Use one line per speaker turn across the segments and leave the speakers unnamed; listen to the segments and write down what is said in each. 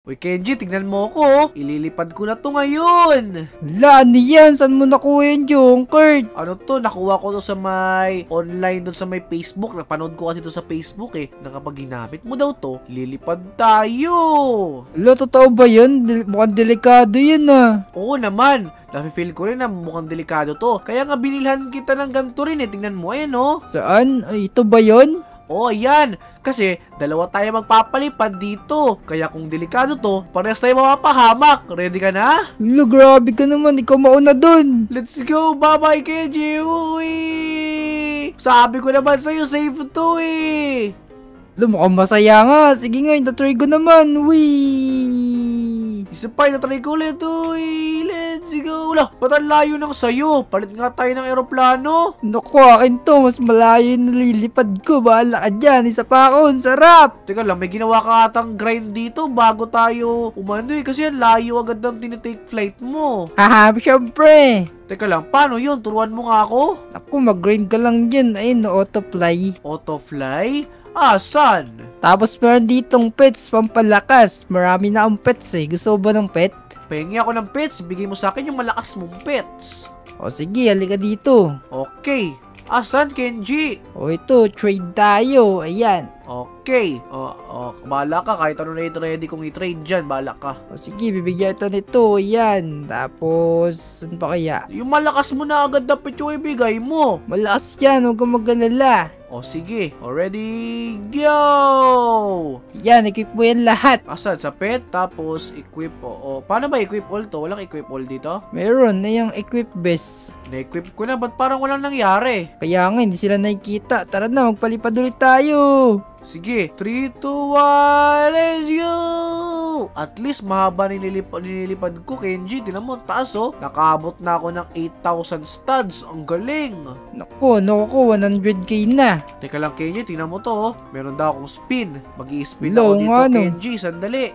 Uy, Kenji, tignan mo ako. oh. Ililipad ko na to ngayon.
La, ano yan? Saan mo nakuha yung Junkert?
Ano to, nakuha ko to sa may online doon sa may Facebook. Napanood ko kasi to sa Facebook eh. Na kapag ginamit mo daw to, lilipad tayo.
La, totoo ba yun? Del- mukhang delikado yun ah.
Oo naman. Nafe-feel ko rin na mukhang delikado to. Kaya nga binilhan kita ng ganito rin eh. Tingnan mo, ayan oh.
Saan? Ay, ito ba yun?
Oo, ayan. Kasi dalawa tayo magpapalipad dito. Kaya kung delikado to, parehas tayo mapapahamak. Ready ka na?
La, grabe ka naman. Ikaw mauna dun.
Let's go! Bye-bye, Kenji! Uy! Sabi ko naman sa'yo, safe to eh!
La, mukhang masaya nga. Sige nga, itatry ko naman. Wee!
Isa pa, natry ko ulit. Uy! Let's go! Wala, ba't ang layo ng sayo? Palit nga tayo ng eroplano.
Naku, akin to. Mas malayo yung nalilipad ko. Bahala ka dyan. Isa pa ako. Ang sarap.
Teka lang, may ginawa ka atang grind dito bago tayo umano eh. Kasi ang layo agad ng tinitake flight mo.
Haha, syempre.
Teka lang, paano yun? Turuan mo nga ako?
Naku, mag-grind ka lang dyan. Ayun, auto-fly.
Autofly? Ah, saan?
Tapos meron ditong pets, pampalakas. Marami na akong pets eh. Gusto ba ng pet?
Pahingi ako ng pets, bigay mo sa akin yung malakas mong pets.
O sige, halika dito.
Okay. Asan, Kenji?
O ito, trade tayo. Ayan.
Okay. O, o, bahala ka. Kahit ano na i-ready kong i-trade dyan, bahala ka.
O sige, bibigyan ito nito. Ayan. Tapos, saan pa kaya?
Yung malakas mo na agad dapat yung ibigay mo.
Malakas yan, huwag kang mag-alala.
O, sige. O, ready, go!
Yan, equip mo yan lahat.
Asan? Sa pet? Tapos, equip. O, o, paano ba equip all to? Walang equip all dito?
Meron na yung equip best.
Na-equip ko na. Ba't parang walang nangyari?
Kaya nga, hindi sila nakikita. Tara na, magpalipad ulit tayo.
Sige, 3, 2, 1, let's go! At least mahaba nililipad, nililipad ko, Kenji. Tinan mo, taas oh. Nakabot na ako ng 8,000 studs. Ang galing.
Naku, ano ko, 100k na.
Teka lang, Kenji, tingnan mo to oh. Meron daw akong spin. mag spin ako dito,
nga, no?
Kenji. Sandali.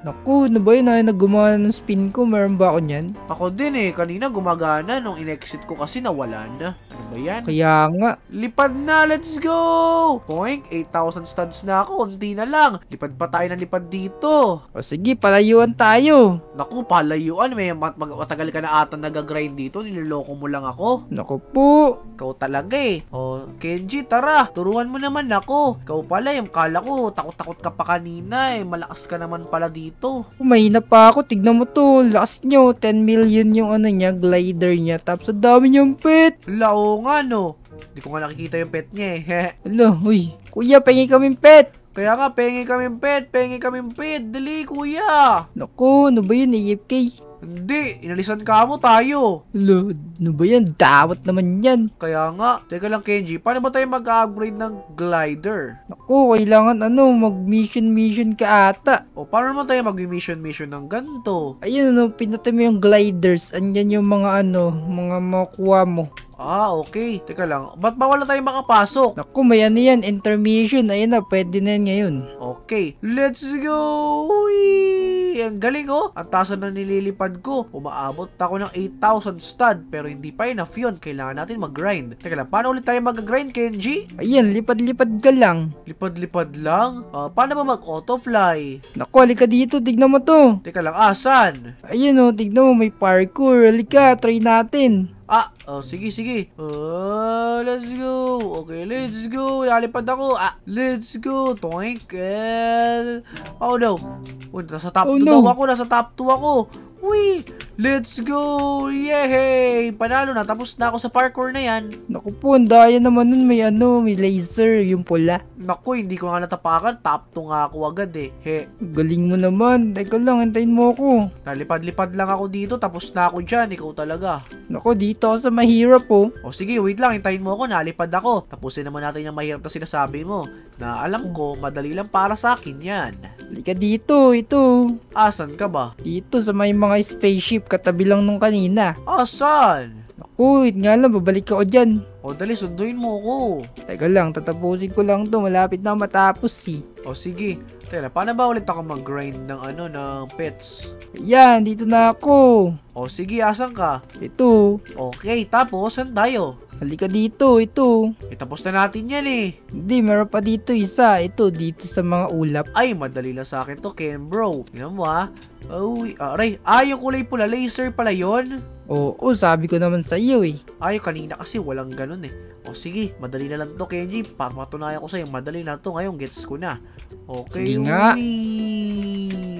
Naku, ano ba yun? Ay, nagumana ng spin ko. Meron ba ako niyan?
Ako din eh. Kanina gumagana. Nung in-exit ko kasi nawala na. Ano ba yan?
Kaya nga.
Lipad na, let's go! Poink, 8,000 studs na ako, unti na lang. Lipad pa tayo ng lipad dito.
O sige, palayuan tayo.
Naku, palayuan, may mat matagal ka na ata nag-grind dito, niloloko mo lang ako.
Naku po.
Ikaw talaga eh. O, Kenji, tara, turuan mo naman ako. Ikaw pala, yung kala ko, takot-takot ka pa kanina eh. Malakas ka naman pala dito.
Mahina pa ako. Tignan mo to. Lakas nyo. 10 million yung ano niya, glider niya. Tapos dami niyang pet.
Lao nga no. Hindi ko nga nakikita yung pet niya eh.
Alo, uy. Kuya, pengi kaming pet.
Kaya nga, pengi kami pet, pengi kami pet. Dali, kuya.
Naku, ano ba yun? AFK?
Hindi, inalisan ka mo tayo.
Alo, ano ba yan? Dawat naman yan.
Kaya nga, teka lang Kenji, paano ba tayo mag-upgrade ng glider?
Naku, kailangan ano, mag-mission-mission ka ata.
O paano naman tayo mag-mission-mission ng ganito?
Ayun ano, pinatay mo yung gliders. Andyan yung mga ano, mga makuha mo.
Ah, okay. Teka lang, ba't ba wala tayong makapasok?
Naku, may ano yan, intermission. Ayun na, pwede na yan ngayon.
Okay, let's go! Uy! Ang galing oh! Ang taas na nililipad ko. Umaabot ako ng 8,000 stud. Pero hindi pa enough yun. Kailangan natin mag-grind. Teka lang, paano ulit tayo mag-grind, Kenji?
Ayan, lipad-lipad ka lang.
Lipad-lipad lang? Ah, paano ba mag-autofly?
Naku, halika dito, tignan mo to.
Teka lang, asan?
Ayun oh, tignan mo, may parkour. Halika, try natin.
Ah, oh, sige, sige. Oh, let's go. Okay, let's go. Lalipad ako. Ah, let's go. Toink. And... Oh, no. Uy, nasa top
Oh,
2
no.
daw ako. Nasa top 2 ako. Uy, let's go. Yay! Panalo na. Tapos na ako sa parkour na yan.
Naku po, ang daya naman nun. May ano, may laser, yung pula.
Naku, hindi ko nga natapakan. Top 2 nga ako agad eh. He,
Galing mo naman. Teka lang, antayin mo ako.
nalipad-lipad lang ako dito. Tapos na ako dyan. Ikaw talaga.
Naku, dito ako sa mahirap oh.
O sige, wait lang, hintayin mo ako, nalipad ako. Tapusin naman natin yung mahirap na sinasabi mo. Na alam ko, madali lang para sa akin yan.
Halika dito, ito.
Asan ka ba?
Dito sa may mga spaceship, katabi lang nung kanina.
Asan?
Naku, wait nga lang, babalik ako dyan.
O dali, sunduin mo ako.
Teka lang, tatapusin ko lang to. Malapit na matapos eh.
O sige. Teka, paano ba ulit ako mag-grind ng ano, ng pets?
Yan, dito na ako.
O sige, asan ka?
Ito.
Okay, tapos, saan tayo?
Halika dito, ito.
Eh, tapos na natin yan eh.
Hindi, meron pa dito isa. Ito, dito sa mga ulap.
Ay, madali lang sa akin to, Ken bro. Tingnan mo ah. Uy, aray. Ah, yung kulay pula, laser pala yon.
Oo, sabi ko naman sa iyo eh.
Ay, kanina kasi walang ganun eh. O sige, madali na lang to, Kenji. Para matunayan ko sa'yo, madali na to. Ngayon, gets ko na. Okay,
Sige nga.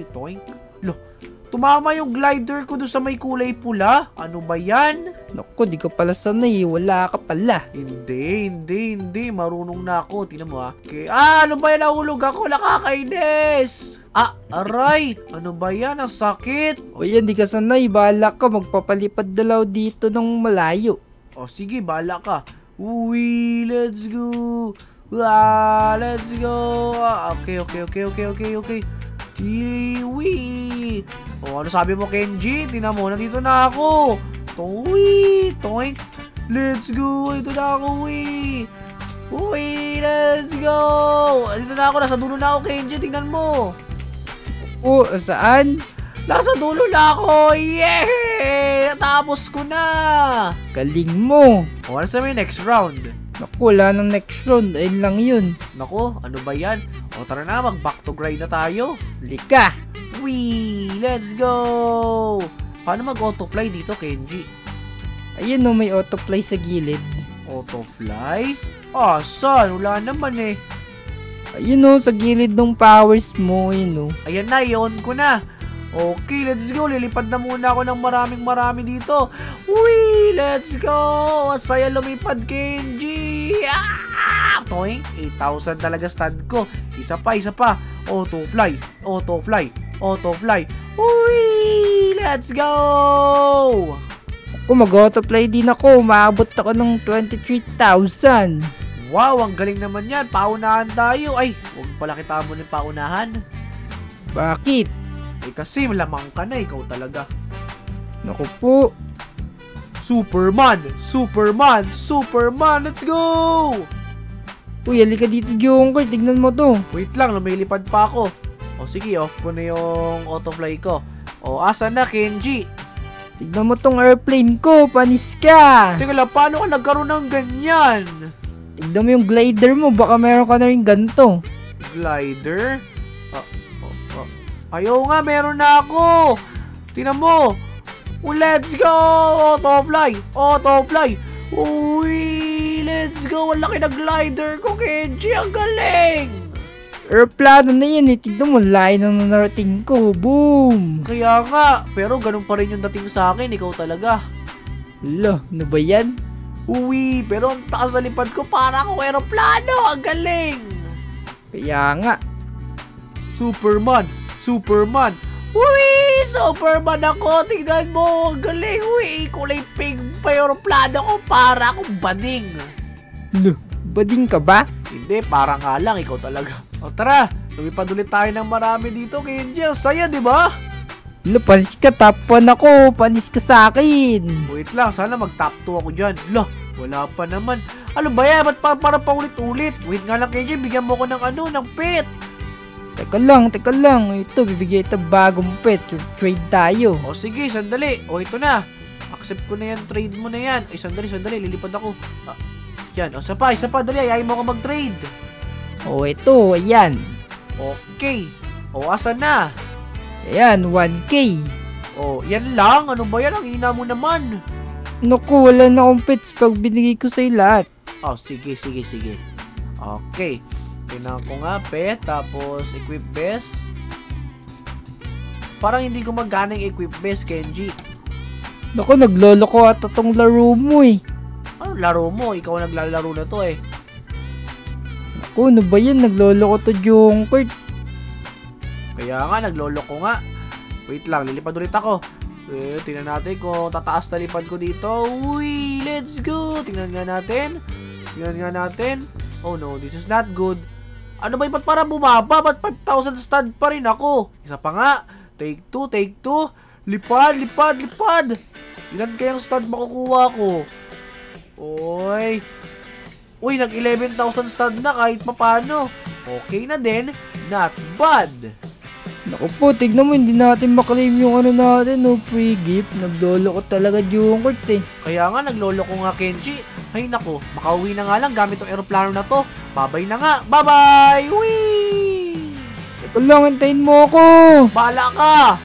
Toink. Lo, tumama yung glider ko doon sa may kulay pula. Ano ba yan?
Naku, di ka pala sanay. Wala ka pala.
Hindi, hindi, hindi. Marunong na ako. Tingnan mo ah. Okay. Ah, ano ba yan? Nahulog ako. Nakakainis. Ah, aray. Ano ba yan? Ang sakit.
O yan, di ka sanay. Bahala ka. Magpapalipad dalaw dito ng malayo.
O sige, bala ka. Uwi, let's go. Ah, let's go. Ah, okay, okay, okay, okay, okay, okay. Iwi. O ano sabi mo, Kenji? Tingnan mo, nandito na ako. Toy, toink. Let's go. Ito na ako, uwi. Uwi, let's go. Dito na ako, nasa dulo na ako, Kenji. Tingnan mo.
O, saan?
Nasa dulo na ako. Yeah! Natapos ko na.
Galing mo.
O, ano sa may next round?
Naku, wala nang next round. Ayun lang yun.
Nako, ano ba yan? O tara na, mag back to grind na tayo.
Halika.
Wee! Let's go! Paano mag-autofly dito, Kenji?
Ayun o, may autoplay sa gilid.
Autofly? Ah, saan? Wala naman eh.
Ayun o, sa gilid ng powers mo. Ayun o.
Ayan na, i-on ko na. Okay, let's go. Lilipad na muna ako ng maraming marami dito. Wee! Let's go! Ang saya lumipad, Kenji! Ah! Toing, 8,000 talaga stand ko. Isa pa, isa pa. Auto-fly, auto-fly, auto-fly. Wee! Let's go!
Kung mag-autoplay din ako, maabot ako ng 23,000.
Wow, ang galing naman yan. Paunahan tayo. Ay, huwag pala kita mo ng paunahan.
Bakit?
Eh kasi lamang ka na, ikaw talaga.
Naku po.
Superman! Superman! Superman! Let's go!
Uy, halika dito, Junker. Tignan mo to.
Wait lang, lumilipad pa ako. O sige, off ko na yung autofly ko. O, asa na, Kenji?
Tignan mo tong airplane ko. Panis ka.
Teka lang, paano ka nagkaroon ng ganyan?
Tignan mo yung glider mo. Baka meron ka na rin ganito.
Glider? Ah, oh, oh. Ayaw nga, meron na ako! Tingnan mo! Oh, let's go! Autofly! Autofly! Uy! Let's go! Ang laki na glider ko, Kenji! Ang galing!
Aeroplano na yan eh. Tignan mo, layo na narating ko. Boom!
Kaya nga, pero ganun pa rin yung dating sa akin, ikaw talaga.
Hala, ano ba yan?
Uwi, pero ang taas na lipad ko para akong aeroplano! Ang galing!
Kaya nga.
Superman! Superman! Uwi! Superman ako! Tignan mo! Ang galing! Uwi! Kulay pink pa yung aeroplano ko para akong bading!
Lo, bading ka ba?
Hindi, parang nga lang. Ikaw talaga. O tara! Lumipad ulit tayo ng marami dito, Kenji. Ang saya, di ba?
Lo, panis ka. Top 1 ako. Panis ka sa akin.
Wait lang, sana mag-top 2 ako dyan. Lah, wala pa naman. Ano ba yan? Ba't pa, para paulit-ulit? Wait nga lang, Kenji. Bigyan mo ko ng ano, ng pet.
Teka lang, teka lang. Ito, bibigay ito bagong pet. Trade tayo.
O sige, sandali. O ito na. Accept ko na yan. Trade mo na yan. Eh, sandali, sandali. Lilipad ako. Ah, yan. O, isa pa, isa pa. Dali, ayayin mo ako mag-trade.
O, ito, ayan.
Okay. O, asan na?
Ayan, 1K.
O, yan lang. Ano ba yan? Ang ina mo naman.
Naku, wala na akong pets pag binigay ko sa'yo lahat.
Oh, sige, sige, sige. Okay. Tingnan ko nga, pet. Tapos, equip best. Parang hindi ko magana yung equip best, Kenji.
Naku, naglolo ko ata tong laro mo eh.
Ano laro mo? Ikaw ang naglalaro na to eh.
Naku, ano ba yan? Naglolo ko to Junker.
Kaya nga, naglolo ko nga. Wait lang, lilipad ulit ako. Eh, tingnan natin kung tataas na lipad ko dito. Uy, let's go! Tingnan nga natin. Tingnan nga natin. Oh no, this is not good. Ano ba yung ba't para bumaba? Ba't 5,000 stud pa rin ako? Isa pa nga. Take 2, take 2. Lipad, lipad, lipad. Ilan kayang stud makukuha ko? Oy. Uy, nag 11,000 stud na kahit papano. Okay na din. Not bad.
Naku po, tignan mo, hindi natin maklaim yung ano natin, no, free gift. Naglolo ko talaga Junker eh.
Kaya nga, naglolo ko nga Kenji. Ay nako, makauwi na nga lang gamit tong eroplano na to. Babay na nga. Bye-bye! Wee!
Teka lang, hintayin mo ako.
Bala ka!